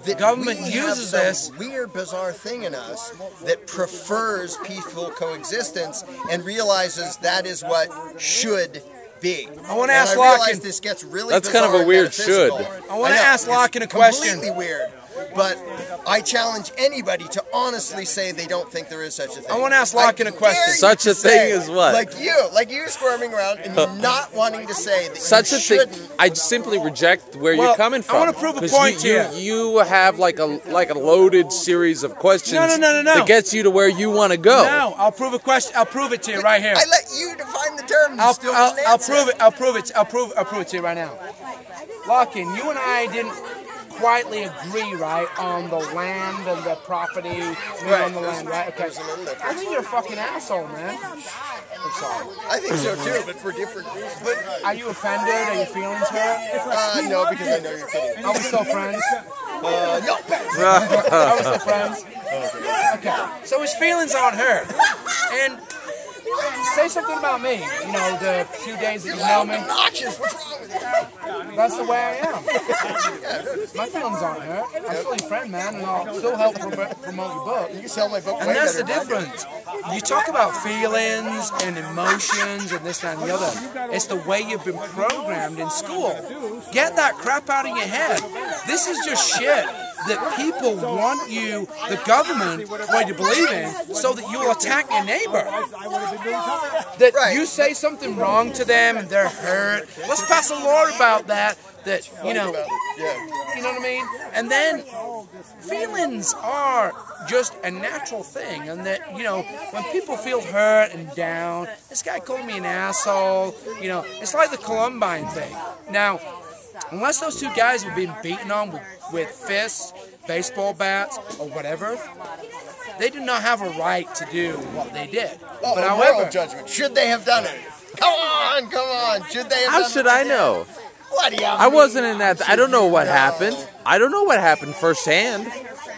that Government we uses have this. weird, bizarre thing in us that prefers peaceful coexistence and realizes that is what should be. I wanna ask I realize Larken- this gets really That's kind of a weird metaphysical. should. I wanna ask it's Larken a question. Completely weird. But I challenge anybody to honestly say they don't think there is such a thing. I wanna ask Larken a question. Such a thing say, as what? Like you, like you squirming around and not wanting to say that Such you a thing. I simply reject where Well, you're coming from. I wanna prove a 'Cause point you, here. You, you have like a like a loaded series of questions No, no, no, no, no. that gets you to where you want to go. No, I'll prove a question. I'll prove it to you right here. I let you define the term. I'll, I'll, I'll prove it. I'll prove it. I'll prove. I'll prove it to you right now. Larken, you and I didn't quietly agree, right, on the land and the property right. on the land, right? Okay. I think you're a fucking asshole, man. I'm sorry. I think so too, but for different reasons. But are you offended? Are your feelings hurt? Uh, no, because I know you're kidding. Are we still friends? Uh, no. Are we still friends? Okay. So his feelings aren't hurt. And say something about me. You know, the few days that you know me. Obnoxious. What's wrong with you? That's the way I am. My feelings aren't hurt. I'm still your friend, man, and I'll still help promote your book. You can sell my book. And that's the difference. You talk about feelings and emotions and this, that, and the other. It's the way you've been programmed in school. Get that crap out of your head. This is just shit that people want you, the government, want you to believe in, so that you will attack your neighbor. That you say something wrong to them and they're hurt. Let's pass a law about that. That you know, you know what I mean? And then feelings are just a natural thing, and that you know when people feel hurt and down, this guy called me an asshole. You know, it's like the Columbine thing. Now, unless those two guys were being beaten on with, with fists, baseball bats, or whatever, they did not have a right to do what they did. Oh, but a however, moral judgment. Should they have done it? Come on, come on. Should they have How done should what I know? What do you I mean? wasn't in that. I don't know what No. happened. I don't know what happened firsthand.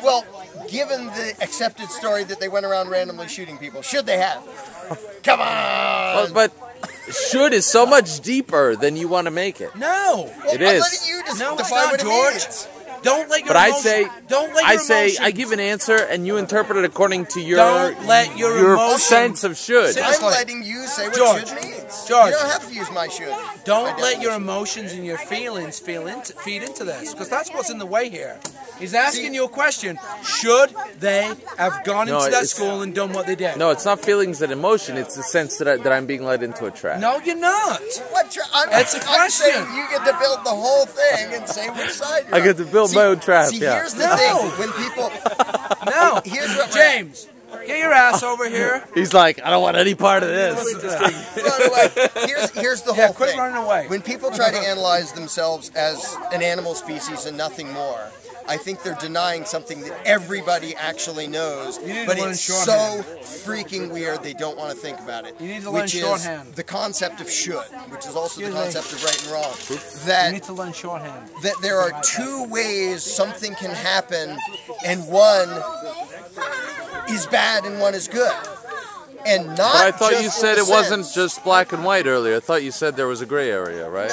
Well, given the accepted story that they went around randomly shooting people, should they have? Come on. But, but should is so much deeper than you want to make it. no, Well, it I'm is. letting you just no, it's define not, what it George. means. Don't let your But I say, don't let I your say, I give an answer, and you interpret it according to your Don't let your your emotions- sense of should. I'm letting you say what George, should means. George. You don't have to use my should. Don't let your emotions and your feelings feel into, feed into this, because that's what's in the way here. He's asking you a question: Should they have gone No, into that school and done what they did? No, it's not feelings and emotion. It's the sense that, I, that I'm being led into a trap. no, you're not. What tra- I'm, It's a I'm question. saying you get to build the whole thing and say which side you're I get to build See- my own trap, See, yeah. here's the No. thing. When people... No, Here's what my- James, get your ass over here. He's like, I don't want any part of this. Listen to that. run away. Here's, here's the Yeah, whole quit thing. running away. When people try to analyze themselves as an animal species and nothing more, I think they're denying something that everybody actually knows, need to but learn it's shorthand. so freaking weird they don't want to think about it. You need to learn which is shorthand. the concept of should, which is also Excuse the me. concept of right and wrong. That you That need to learn shorthand. that there are two ways something can happen, and one is bad and one is good, and not. But I thought you said it the wasn't just black and white earlier. I thought you said there was a gray area, right?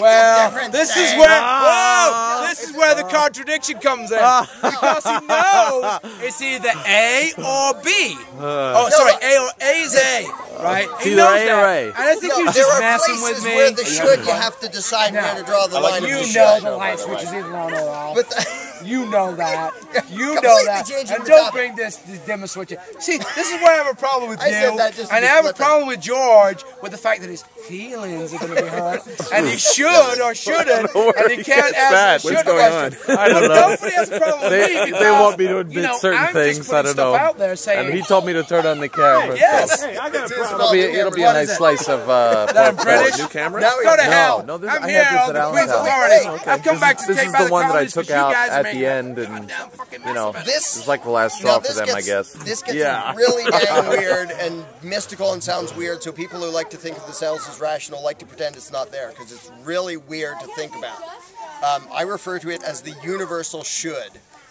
Well, different this is where Ah. whoa, this is where the contradiction comes in because he knows it's either A or B. oh, sorry, A or A is A, right? It's he either knows A that. or A. And I think he was there just are messing places with me. where the should you have to decide Now, where to draw the line of you the know should. the light switch is either on or off. But the, You know that. You know that. changing And don't bring this, this demo switch. See, this is where I have a problem with I you. said that just and I have a problem with George with the fact that his feelings are going to be hurt. and he should or shouldn't. and he can't ask the should question. I don't But know. Nobody has a problem with They, me they because, want me to admit you know, certain I'm things. Just I don't know. out there saying, and he told me to turn on the camera. yes. so Hey, I got a problem. It'll be, it'll be a nice slice of uh, That British? New camera? Go to hell. no, this- I'm I here had this on at Allen's house. I've come back to take is back the one that I took out guys are at the end, and you know, mess. This- it was like the last straw for this them, I guess. This gets Yeah. really dang weird and mystical and sounds weird, so people who like to think of themselves as rational like to pretend it's not there because it's really weird to think about. Um, I refer to it as the universal should,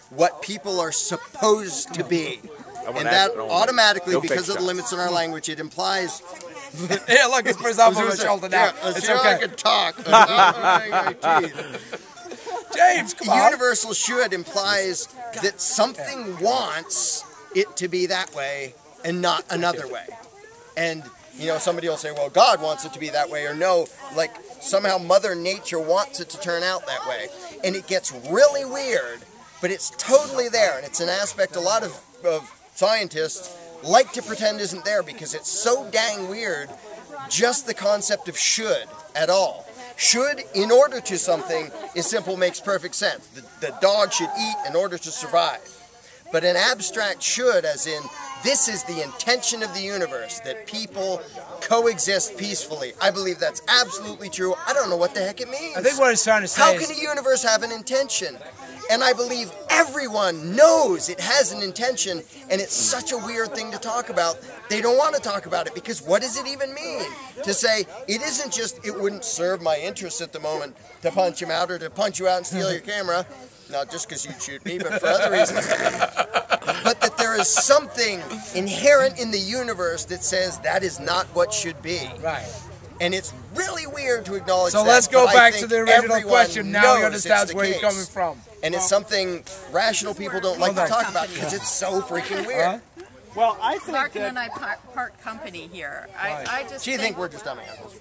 what people are supposed to be. And that that automatically, No because of the limits in our language, it implies. Yeah, look, it's Chris up on my shoulder now. Yeah, It's see how I okay. can talk. James, come on. Universal should implies that something wants it to be that way and not another way. And you know, somebody will say, "Well, God wants it to be that way," or no, like somehow Mother Nature wants it to turn out that way. And it gets really weird, but it's totally there, and it's an aspect a lot of, of scientists like to pretend isn't there because it's so dang weird. Just the concept of should at all. Should, in order to something, is simple, makes perfect sense. The, the dog should eat in order to survive. But an abstract should, as in, this is the intention of the universe, that people coexist peacefully. I believe that's absolutely true. I don't know what the heck it means. I think what it's trying to say How is, can a universe have an intention? And I believe everyone knows it has an intention, and it's such a weird thing to talk about. They don't want to talk about it because what does it even mean? To say it isn't just it wouldn't serve my interests at the moment to punch him out or to punch you out and steal your camera, not just because you'd shoot me, but for other reasons. But that there is something inherent in the universe that says that is not what should be. right. And it's really weird to acknowledge So that, let's go back to the original question. Now he knows understands it's the where you're case. coming from. And it's something rational people don't like to Hold on. talk about because it's so freaking weird. Huh? Well, I think Larken that and I part, part company here. I, Right. I just She think, think we're just dumb assholes.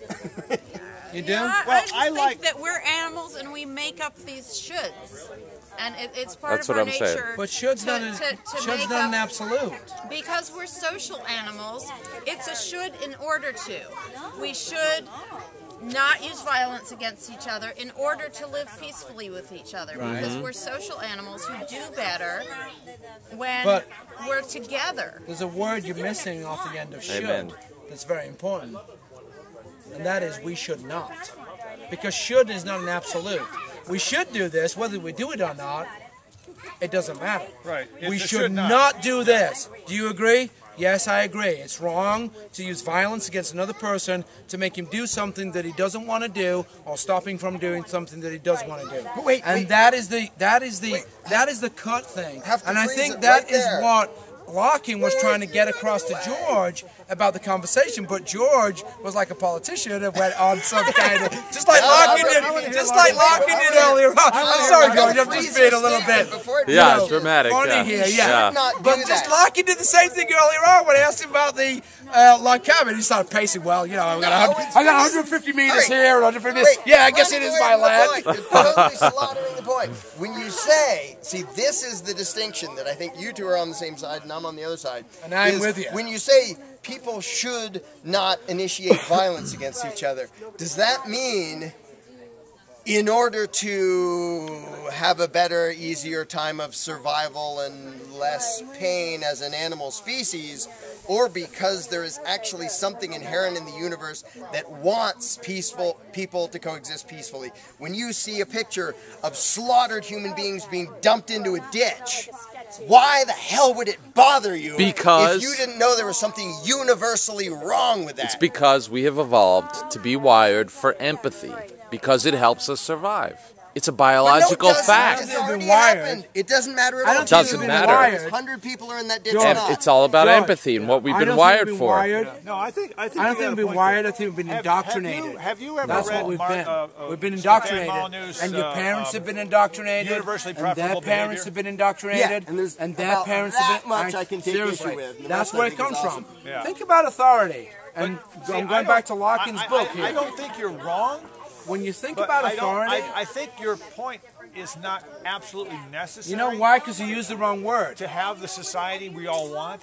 You do? Yeah, Well, I just I think like- that we're animals and we make up these shoulds, and it, it's part That's of what our I'm nature. saying. But should's to, not, an, to, to should's make not an absolute. because we're social animals. It's a should in order to. We should not use violence against each other in order to live peacefully with each other because mm-hmm. we're social animals who do better when But- we're together. There's a word you're missing off the end of should Amen. that's very important. And that is we should not. Because should is not an absolute. We should do this, whether we do it or not, it doesn't matter. Right. It's we should, should not. not do this. Do you agree? Yes, I agree. It's wrong to use violence against another person to make him do something that he doesn't want to do, or stop him from doing something that he does want to do. Wait, and wait. that is the that is the that is the cut thing. Have to And I freeze think it that right is there. what Larken was trying to get across to George about the conversation, but George was like a politician and went on some kind of just like No, Larken I did, just like Larken. Larken I did earlier on. I I'm sorry, George, I'm Freeze just being a little bit. before Yeah, goes. it's dramatic. Funny yeah. here, You yeah. should not But just that. Larken did the same thing earlier on when I asked him about the uh, log cabin. He started pacing. Well, you know, I got, No, hun- it's I got 150 meters right. here and 150 meters. Yeah, I guess it is my land. totally slaughtering the point. When you say, see, this is the distinction that I think you two are on the same side and I'm on the other side. And I'm with you. When you say people should not initiate violence against each other, does that mean in order to have a better, easier time of survival and less pain as an animal species, or because there is actually something inherent in the universe that wants peaceful people to coexist peacefully. When you see a picture of slaughtered human beings being dumped into a ditch, why the hell would it bother you Because- if you didn't know there was something universally wrong with that? It's because we have evolved to be wired for empathy because it helps us survive. It's a But no, it biological doesn't. fact. It's They've been already wired. happened. It doesn't matter at I all. don't think Doesn't they've matter. been wired. Hundred people are in that ditch. George, or And not. it's all about George, empathy and what we've I been don't wired think we've been for. Wired. no, I think I think I don't you think got a we've been point wired. there. I think we've been Have- indoctrinated. Have you, have you ever That's read what we've Mark, been. Uh, uh, we've been Stefan indoctrinated, Molyneux's, and your uh, parents um, have been indoctrinated, universally and their preferable parents behavior? have been indoctrinated, Yeah, and there's and their about parents that have been. much I can take seriously, issue with, and That's that's where I it think is comes awesome. from. Yeah. Think about authority, and See, I'm I going back to don't- Larken's I- I- book I, here. I don't think you're wrong, when you think but about I authority, I, I, think your point is not absolutely necessary. You know why? Because you use the wrong word. To have the society we all want.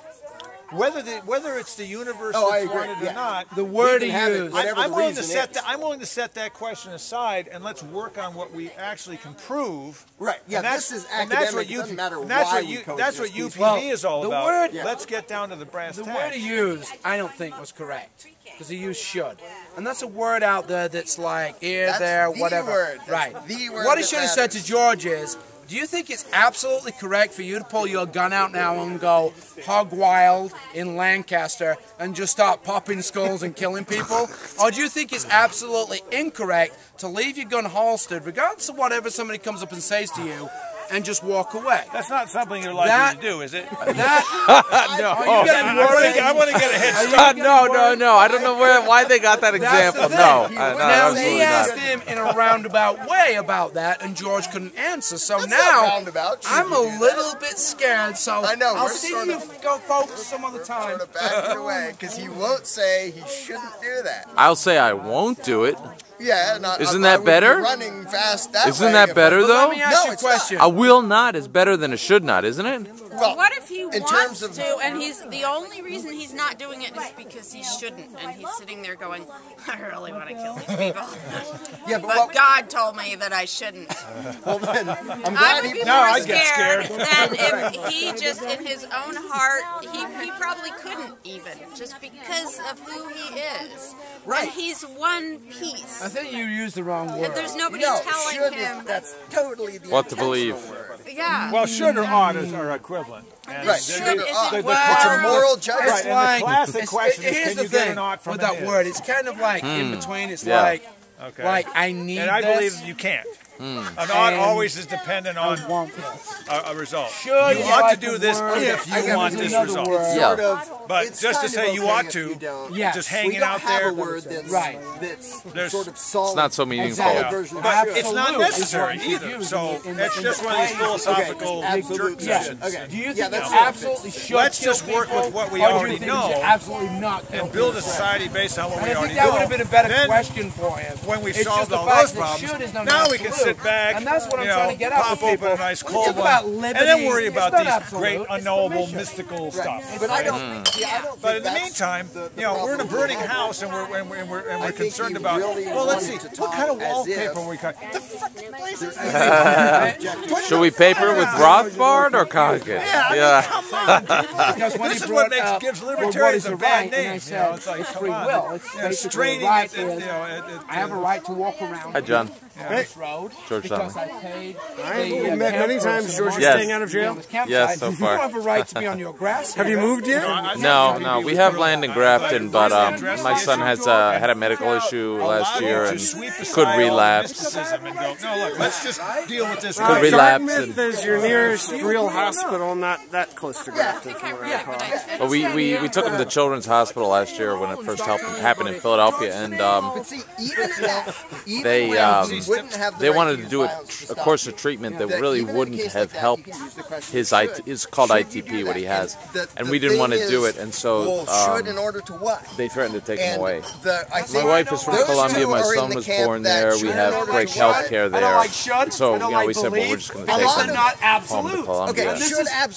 Whether the, whether it's the universe oh, that's wanted yeah. or not, the word he used. I, I'm, willing to set that. I'm willing to set that question aside, and let's work on what we actually can prove. Right. Yeah. And this is academic. That's what UP, it doesn't matter why that's what, you, that's what UPB well, is all the about. Word, yeah. Let's get down to the brass the tacks. The word you used, I don't think, was correct. Because they use should. And that's a word out there that's like here, that's there, the whatever. Word. That's right. The word what he should have said to George is, do you think it's absolutely correct for you to pull your gun out now and go hog wild in Lancaster and just start popping skulls and killing people? Or do you think it's absolutely incorrect to leave your gun holstered, regardless of whatever somebody comes up and says to you, and just walk away. That's not something you're likely that, to do, is it? That, no. I, I want to get a head start. no, no, no. I don't know where, why they got that example. No. Uh. Now, he asked not. him in a roundabout way about that, and George couldn't answer. So That's now I'm a little bit scared. So I know, I'll see you of, go, folks, some other time. Sort of backing away because he won't say he shouldn't do that. I'll say I won't do it. Yeah, not, Isn't I, that I better? Be running fast that Isn't way that better though? Let me ask no, you a question. Not. A will not is better than a should not, isn't it? well, what if he wants of, to and he's the only reason he's not doing it is because he shouldn't and he's sitting there going, I really want to kill these people. yeah, but, but God told me that I shouldn't. Well then, I'm glad he. No, get scared. than if he just in his own heart, he, he probably couldn't even just because of who he is. Right. And he's one piece. I think you used the wrong word. And there's nobody no, telling him. Is, that's totally the What to believe. Word. Yeah. Well, should or ought are equivalent equivalent. And right. Sure the, the, the. It's a moral judgment. Right. Like, the classic question it, is, can you get an art from with that word? It's kind of like hmm. in between. It's yeah. like, okay. like I need. And I this. believe you can't. Mm. An odd always is dependent on a, a, result. Sure, you, you ought to do this word. if you want this result. Yeah. Of, but just to say okay you ought to, yes. just hanging out there. That's, right. That's There's, sort of solid. It's not so meaningful. Exactly. Yeah. But it's not necessary it's either. So it's just one of these philosophical okay. jerk sessions. Do you think absolutely Let's just work with what we already know. Absolutely not. And build a society based on what we already know. That would have been a better question for him. When we solved all those problems, now we can sit sit back. And that's what I'm know, trying to get out. of people. open a nice cold one, and then worry about these absolute. great, unknowable, mystical right. stuff. But right? I don't. Mm. Yeah, I don't but in the meantime, the, the you know, we're in a burning house, and we're and we're, and we're, and we're concerned about. Really well, let's see, what kind of wallpaper we cut? The fucking place. Should we paper with Rothbard or Konkin? Yeah, come on. this is what makes, gives libertarians a bad name. It's free will. It's straining right I have a right to walk around. Hi, John on road George because Simon. I paid. Right. The, uh, many times, George, you're staying out of jail. Yes, so far. You have a right to be on your grass. have you moved yet? No, no. We have land in Grafton, but um, my son has uh, had a medical issue last year and could relapse. No, look, let's just deal with this. Could relapse. Dartmouth is your nearest real hospital, not that close to Grafton. But we, we, we took him to Children's Hospital last year when it first happened in Philadelphia, and um, they um, they wanted to do a, a course of treatment that really wouldn't have helped his IT. It's called ITP what he has, and we didn't want to do it, and so um, they threatened to take him away. My wife is from Colombia. My son was born there. We have great health care there. So you know we said, well, we're just going to take him home to Colombia.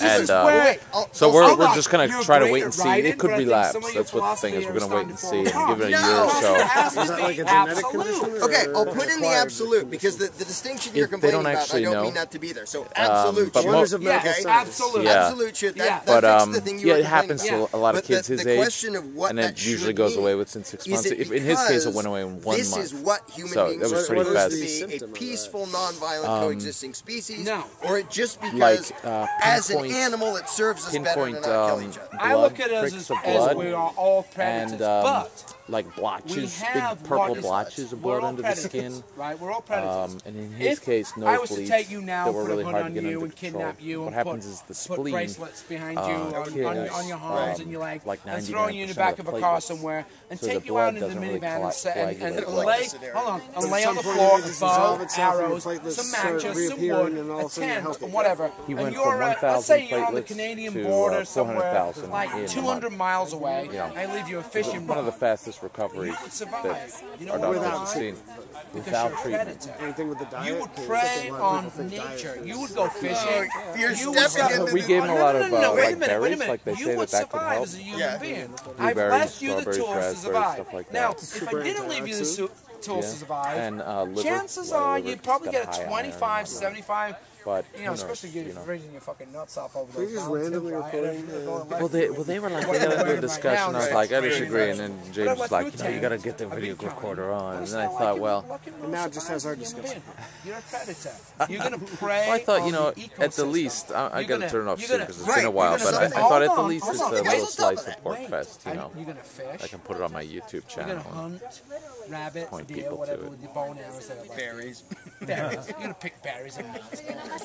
And uh, so we're we're just going to try to wait and see. It could relapse. That's what the thing is. We're going to wait and see and give it a year or so. Is that like a genetic condition? Okay, I'll put in the absolute absolute, because the, the distinction you're complaining about, I don't know. mean that to be there. So um, absolute, um, but wonders of yeah, absolutely, Absolute, yeah. absolute. That, yeah. but, um, the thing you yeah, it happens to yeah. a lot of but kids the, his the age, question of what and it usually goes away within six months. In his case, it went away in one this month. This is what human so beings are supposed to be: a peaceful, non-violent, um, coexisting species. No, or it just because like, uh, as an animal, it serves us better than not each other. I look at it as we are all predators, um, but like blotches, big purple blotches of blood under the skin. Right, we're all predators. Um, and in his if case, no I was to take you now, that were really hard to get under control. what happens put, is the spleen, bracelets behind you uh, on, on, on, your arms um, and your leg, like and throwing you in the back of, a car somewhere, and so take you out into the minivan really and, set, and, and, and lay, hold on, and lay on the floor a bow, arrows, some matches, some wood, a tent, whatever. And you're, let's say you're on the Canadian border uh, somewhere, like 200 miles away. I leave you a fishing rod. One of the fastest those recoveries You would survive. that You know are done without- without treatment. Anything with the diet? You would prey a lot of on people think diet nature. You would go fishing. You're you would stepping into We gave him a lot of no, no, uh, like minute, wait a berries, like they you say would that that could survive help. as a human Yeah. being. I've left you the tools to survive. like now, if I didn't leave you the tools to survive, And, uh, liver, chances are you'd probably get a high 25, 75. But You know, knows, especially if you you're know. freezing your fucking nuts off over We those just randomly right? recording, And they're uh, going Well, they well they were like they got into a discussion. I was like, I disagree, and then James was like, you know, you got to get the video recorder on. And then I thought, well, And now it just has our discussion. You're a predator. You're gonna prey. well I thought you know, at the least I, I got to turn it off soon because it's right, been a while. But I, I thought at the on, least it's a little slice of PorcFest. You know, You're gonna fish. I can put it on my YouTube You're channel. gonna hunt rabbit, deer, whatever with your bow and arrows. that are like- Berries. berries. You're gonna pick berries and nuts and eat them.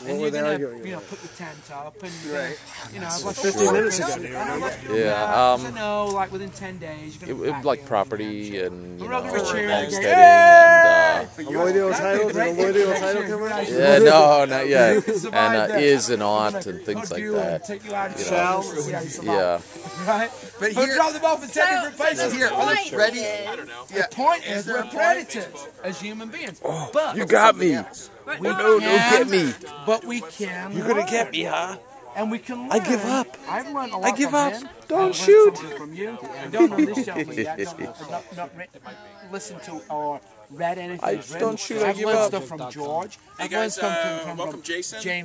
What and were you're they gonna, arguing you know, about? put your tent up and you're gonna, you know, like 15 minutes ago, do you remember? Yeah, um, I know, like within ten days, It, you're gonna it, back like in. property and you know, homesteading yeah. and uh, Avoid the old title? Did avoid the old title come out? yeah, no, not yet, and survive uh, that. is and We're ought and things like that. Take you out of you shell. know. See how you survive. Yeah, Right? But But here- drop them off and take them for places. Here, point ready? is- Yeah. The point is, we're predators as human beings. but you got me. But we no, No, can, don't get me. But we can. You're gonna get me, huh? And we can learn. I give up. I've learned a lot I give from up. him. Don't I've learned shoot. something From you. I don't know this gentleman yet. Don't, not, not read, listened to or read anything. I he's don't written. shoot, I I've give learned up. stuff from George. Hey I've learned guys, something uh, from, welcome from Jason. James.